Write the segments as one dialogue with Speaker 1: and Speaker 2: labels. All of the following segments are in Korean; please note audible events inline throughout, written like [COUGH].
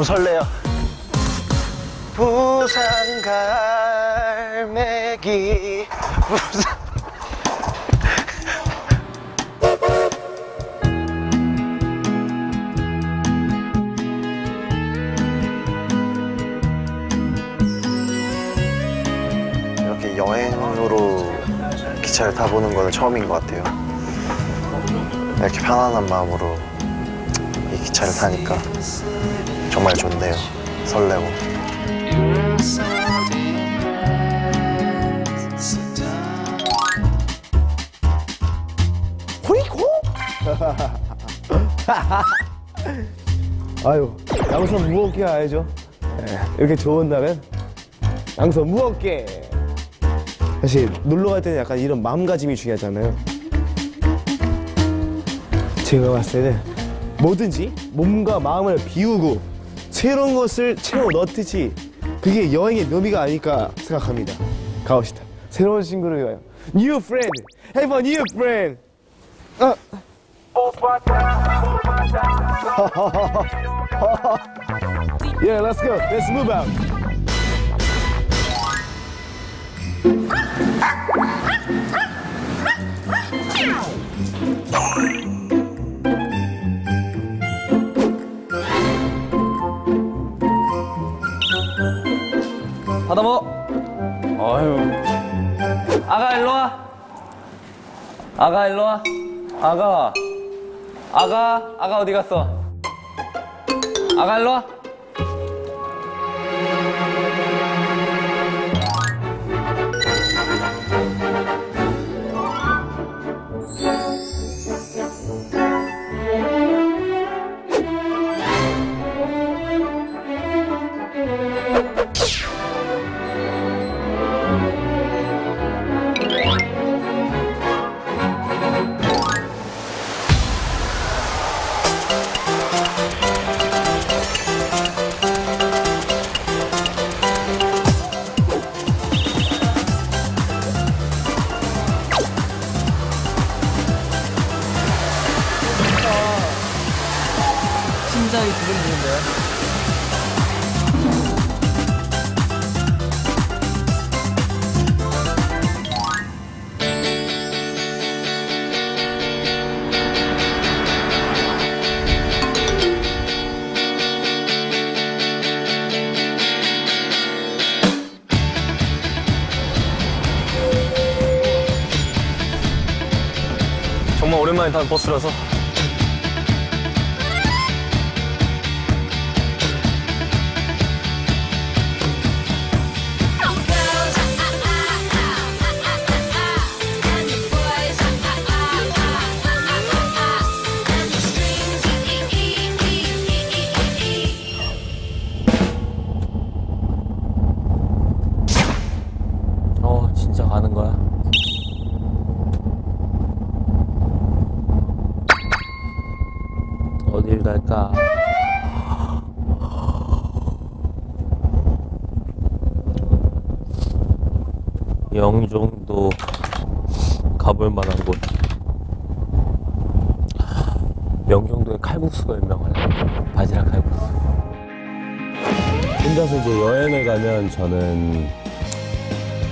Speaker 1: 너무 설레요. 부산 갈매기 부산 이렇게 여행으로 기차를 타보는 거는 처음인 것 같아요. 이렇게 편안한 마음으로 이 기차를 타니까 정말 좋네요. 설레고.
Speaker 2: 호이코? 아유, 양손 무겁게 가야죠. 예, 이렇게 좋은 날은 양손 무겁게. 사실 놀러 갈 때는 약간 이런 마음가짐이 중요하잖아요. 제가 봤을 때는 뭐든지 몸과 마음을 비우고 새로운 것을 채워 넣듯이 그게 여행의 묘미가 아닐까 생각합니다. 가봅시다. 새로운 친구를 위하여. New friend. Have a new friend. 아. yeah, let's go. Let's move out.
Speaker 3: 받아 먹어. 아유. 아가 일로 와. 아가 일로 와. 아가. 아가. 아가 어디 갔어? 아가 일로 와.
Speaker 1: 오랜만에 탄 버스라서
Speaker 3: 어, 진짜 가는 거야? 갈까? 영종도 가볼 만한 곳. 영종도에 칼국수가 유명하네. 바지락 칼국수.
Speaker 4: 혼자서 이제 여행을 가면 저는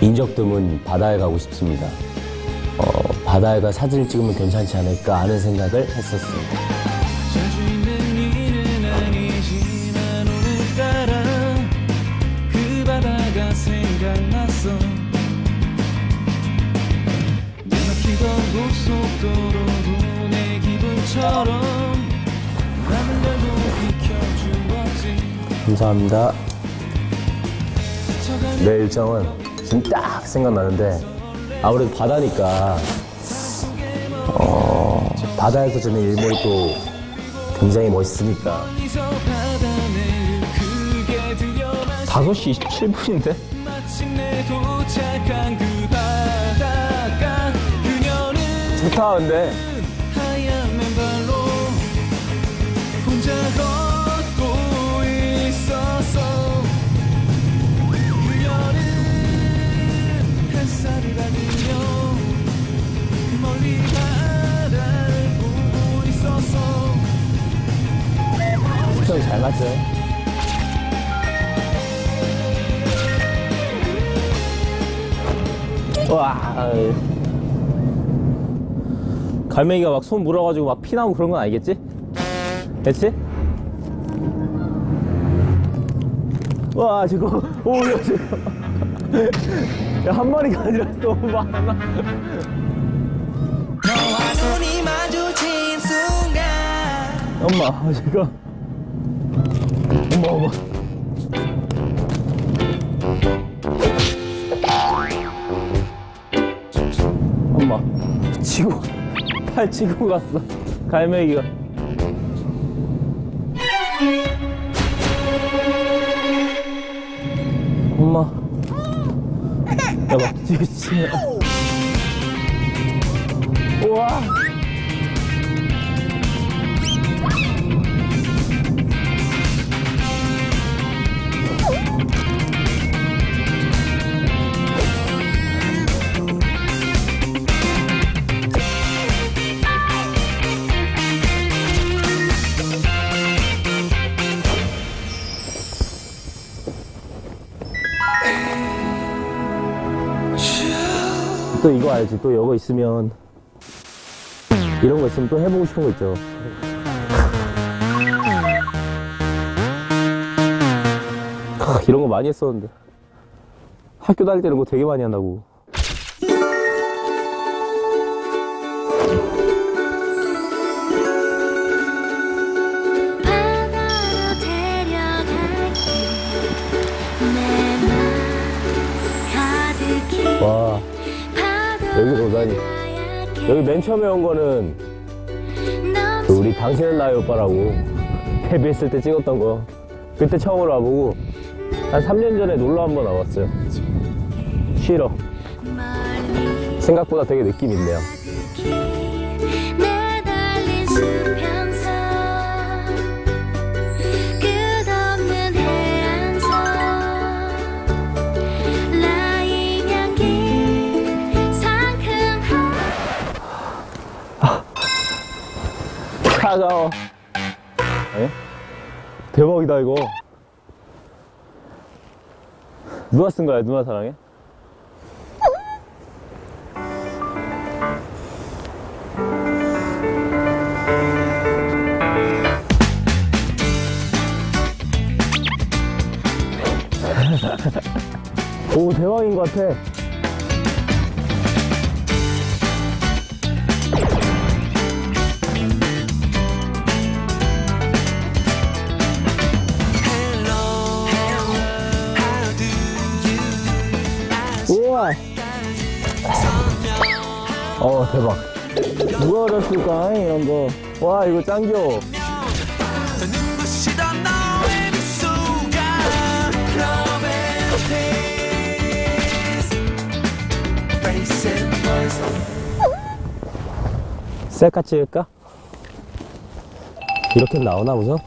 Speaker 4: 인적 드문 바다에 가고 싶습니다. 어, 바다에 가 사진을 찍으면 괜찮지 않을까 하는 생각을 했었습니 감사합니다. 내 일정은 지금 딱 생각나는데 아무래도 바다니까 어, 바다에서 저는 일몰도 굉장히 멋있으니까
Speaker 5: 멀리서 바다를 크게 들여다
Speaker 4: 5시 27분인데?
Speaker 5: 마침내 도착한 그 바닷가 그녀는
Speaker 4: 좋다 근데 있어요.
Speaker 3: 와 갈매기가 막 손 물어가지고 막 피나고 그런 건 아니겠지? 됐지? 와 지금 [LAUGHS] 오야 지금 [LAUGHS] 야한 마리가 아니라 너무 많아 엄마 지금 엄마, 엄마. 엄마, 치고, 팔 치고 갔어. 갈매기가. 엄마. 야, 막, 지금, 우와. 또 이거 알지? 또 이거 있으면 이런 거 있으면 또 해보고 싶은 거 있죠. 크, 이런 거 많이 했었는데 학교 다닐 때는 거 되게 많이 한다고. 여기 맨 처음에 온 거는 그 우리 당신은 나의 오빠라고 데뷔했을 때 찍었던 거 그때 처음으로 와보고 한 3년 전에 놀러 한 번 와봤어요. 쉬러. 생각보다 되게 느낌 있네요. 차가워. 에? 대박이다 이거. 누가 쓴 거야? 누나 사랑해? [LAUGHS] 오 대박인 것 같아. 어 대박. 누가 어렸을까 이런 거. 와 이거 짱 귀여워.
Speaker 5: 눈부시던 너의 미소가 Love and peace Face and voice
Speaker 3: 셀카 찍을까? 이렇게 나오나 우선?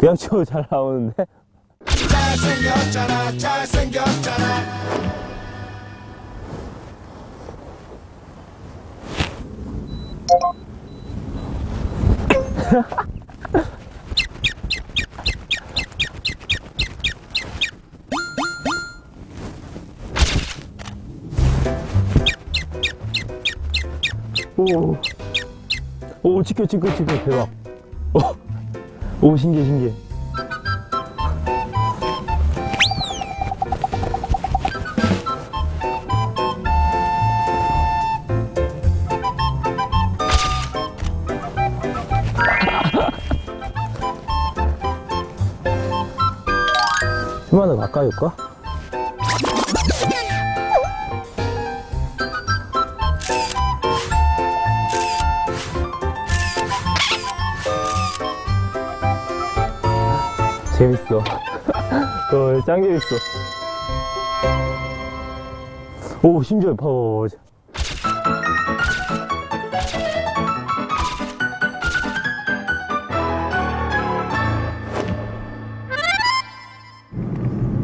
Speaker 3: 그냥 찍어도 잘 나오는데?
Speaker 5: 잘생겼잖아 잘생겼잖아
Speaker 3: 오, 오, 찍혀, 찍혀, 찍혀, 대박. 오, 오, 신기해, 신기해. [LAUGHS] 더 가까이 올까? 어, 짱 재밌어. 오, 심지어 파워.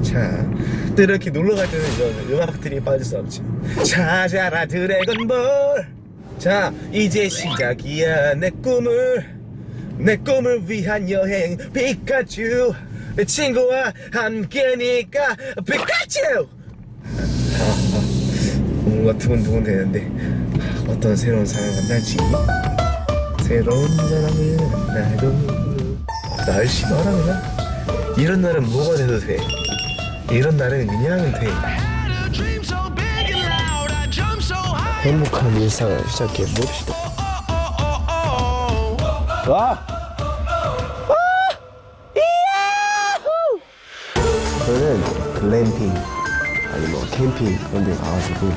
Speaker 2: 자, 또 이렇게 놀러 갈 때는 이런 음악들이 빠질 수 없지. 찾아라 드래곤볼. 자, 이제 시작이야 내 꿈을 내 꿈을 위한 여행 피카츄 내 친구와 함께니까 피카츄! 뭔가 두근두근 되는데 어떤 새로운 사람을 만날지 새로운 사람을 만나도 날씨 너라면 이런 날은 뭐가 돼도 돼? 이런 날은 그냥 돼. 행복한 일상을 시작해 봅시다. 와! 저는 글램핑 아니 뭐 캠핑 이런 데 가가지고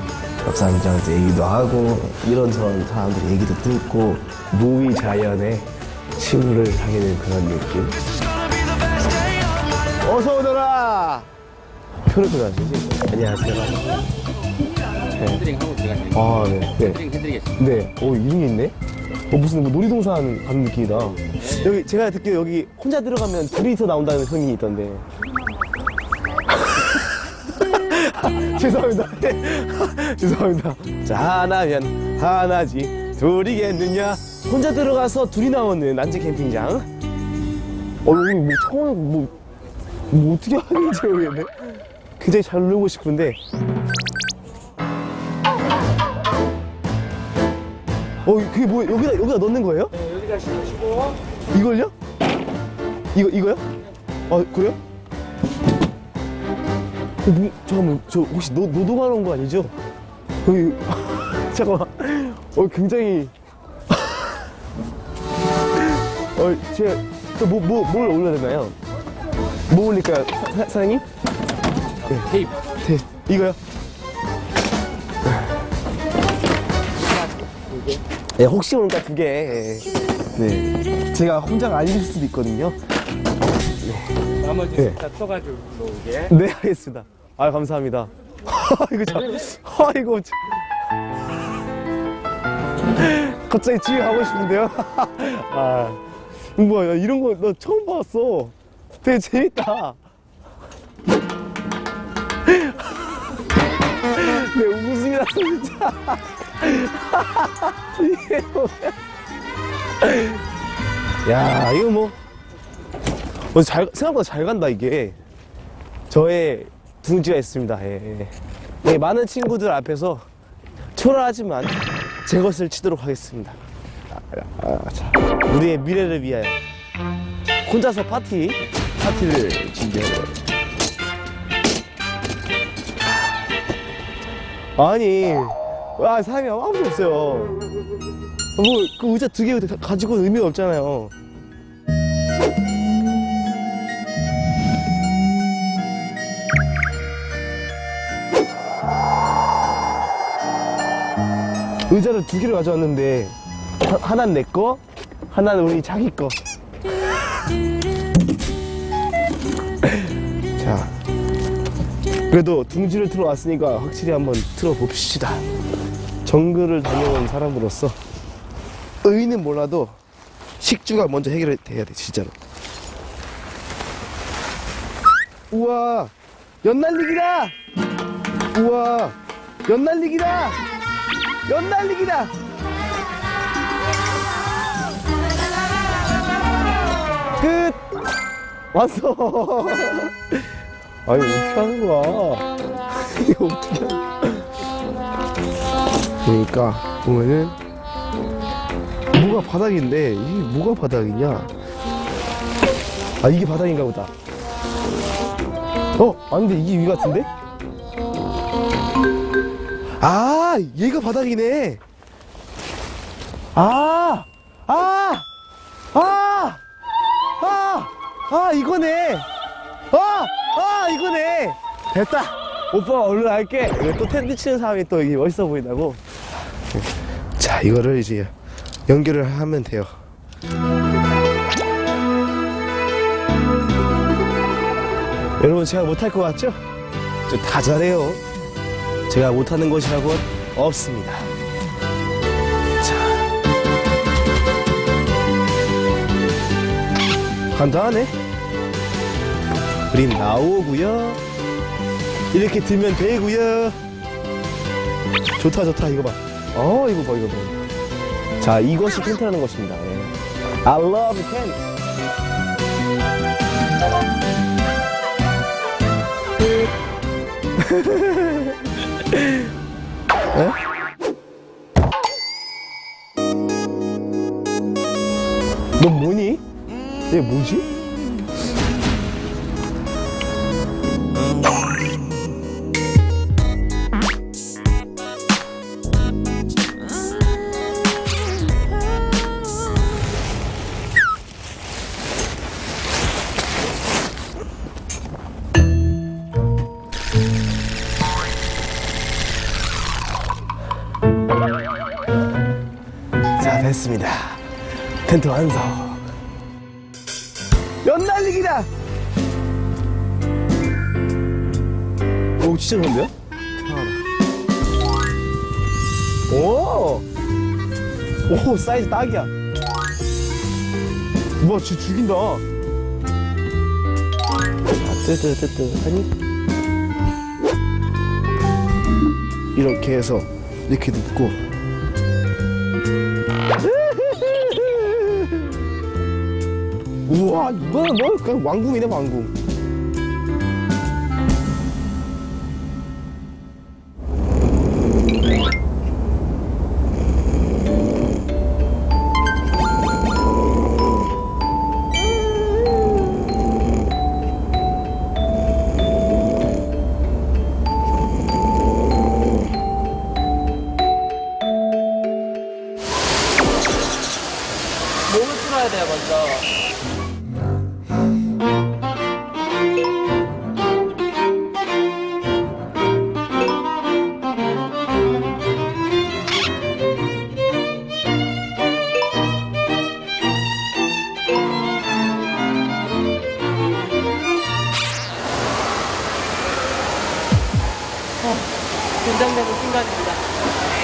Speaker 2: 옆사람들한테 얘기도 하고 이런저런 사람들 얘기도 듣고 무위 자연에 친구를 된 그런 느낌 어서 오너라 표를 끊어주지 안녕하세요
Speaker 6: 핸드링 하고 들어가시면
Speaker 2: 아 네. 네.
Speaker 6: 핸드링 해드리겠습니다.
Speaker 2: 네, 오 이런 게 있네. 어 무슨 뭐 놀이동산 가는 느낌이다. 여기 제가 듣기로 여기 혼자 들어가면 둘이서 나온다는 소문이 있던데. 죄송합니다. 네. [LAUGHS] 죄송합니다. 자 하나면 하나지 둘이겠느냐. 혼자 들어가서 둘이 나오는 난지 캠핑장. 어 여기 뭐 처음 뭐, 뭐 어떻게 하는지 모르겠네. 굉장히 잘 놀고 싶은데 어, 그게 뭐 여기다 여기다 넣는 거예요? 네, 여기다 씌우시고 이걸요? 이거 이거요? 아 그래요? 어, 뭐, 잠깐만, 저 혹시 노, 노동하러 온 거 아니죠? 여기 [LAUGHS] 잠깐만, 어 굉장히 [LAUGHS] 어 제가 또뭐뭐뭘 올려야 되나요? 뭐 올릴까요, 사, 사장님?
Speaker 6: 테이프.
Speaker 2: 네, 이거요? 네, 혹시 모르니까 두 개. 네. 제가 혼자가 아닐 수도 있거든요.
Speaker 6: 나머지
Speaker 2: 네.
Speaker 6: 다 떠가지고 오게.
Speaker 2: 네, 알겠습니다. 아, 감사합니다. [LAUGHS] 이거 참, [LAUGHS] 아이고. 참. 갑자기 가고 싶은데요? [LAUGHS] 아, 뭐야, 이런 거 나 처음 봤어. 되게 재밌다. 네, 웃음이 났어, 진짜. 이게 뭐야. 야, 이거 뭐. 어, 잘, 생각보다 잘 간다, 이게. 저의 둥지가 있습니다. 예. 예, 많은 친구들 앞에서 초라하지만 제 것을 치도록 하겠습니다. 아, 아, 자, 우리의 미래를 위하여 혼자서 파티, 파티를 준비하고. 아니, 아, 사람이 아무도 없어요. 뭐, 그 의자 두 개 가지고 의미가 없잖아요. 의자를 두 개를 가져왔는데 하, 하나는 내 거, 하나는 우리 자기 거. [LAUGHS] 자, 그래도 둥지를 틀어왔으니까 확실히 한번 틀어봅시다. 정글을 다녀온 사람으로서 의는 몰라도 식주가 먼저 해결돼야 돼, 진짜로. 우와, 연날리기다! 우와, 연날리기다! 연날리기다! 끝! 왔어! 아니, [LAUGHS] 어떻게 하는 거야? 이거 어떻게? 그러니까, 보면은, 뭐가 바닥인데, 이게 뭐가 바닥이냐? 아, 이게 바닥인가 보다. 어? 아닌데, 이게 위 같은데? 아, 얘가 바닥이네. 아, 아, 아, 아, 아, 이거네. 아, 아, 이거네. 됐다. 오빠 얼른 할게. 이거 또 텐트 치는 사람이 또 이게 멋있어 보인다고. 자, 이거를 이제 연결을 하면 돼요. 여러분, 제가 못할 것 같죠? 저다 잘해요. 제가 못하는 것이라고 없습니다. 자. 간단하네. 그림 나오고요. 이렇게 들면 되고요. 좋다 좋다 이거 봐. 어 이거 봐 이거 봐. 자 이것이 텐트라는 것입니다. 예. I love [LAUGHS] candy. 너 뭐니? 얘 뭐지? 자 됐습니다. 텐트 완성. 연날리기다! 오 진짜 좋은데요? 오! 오 사이즈 딱이야. 우와 진짜 죽인다. 자 뜨뜨뜨뜨 하니? 이렇게 해서 이렇게 눕고 우와 이거는 뭐 그냥 왕궁이네 왕궁
Speaker 6: 순간입니다.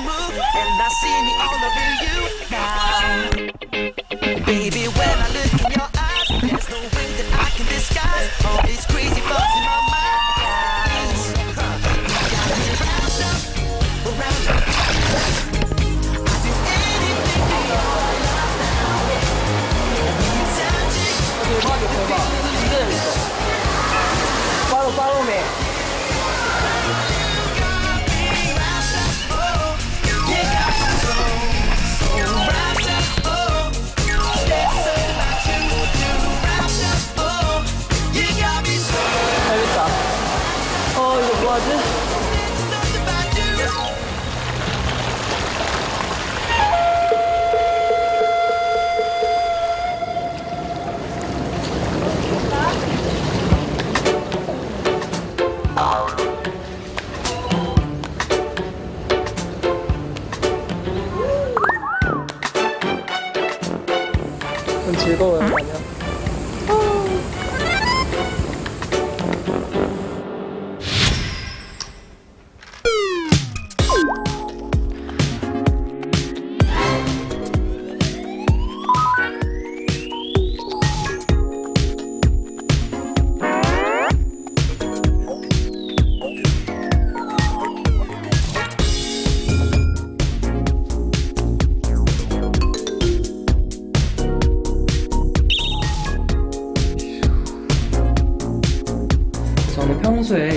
Speaker 5: Move, and I see me all over you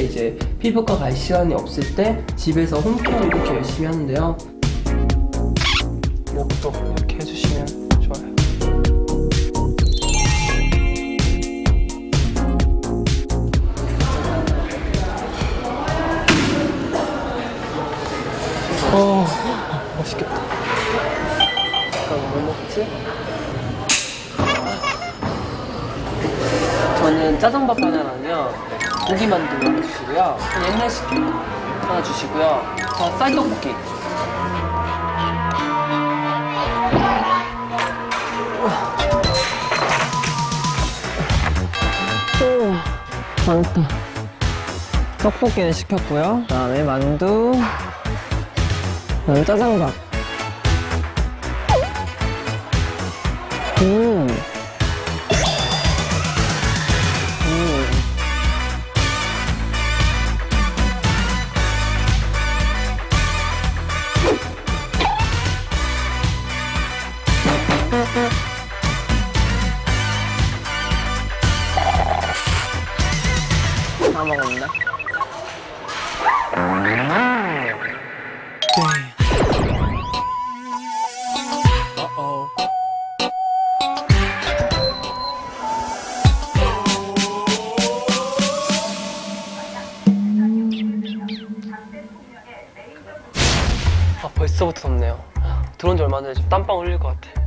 Speaker 7: 이제 피부과 갈 시간이 없을 때 집에서 홈케어 이렇게 열심히 하는데요. 고기만두 주시고요. 옛날식 하나 주시고요. 저 쌀떡볶이. 오 맛있다. 떡볶이는 시켰고요. 그다음에 만두 그다음에 짜장밥. 음 다 먹었네. 아 벌써부터 덥네요. 들어온 지 얼마 전에 지금 땀빵 흘릴 것 같아.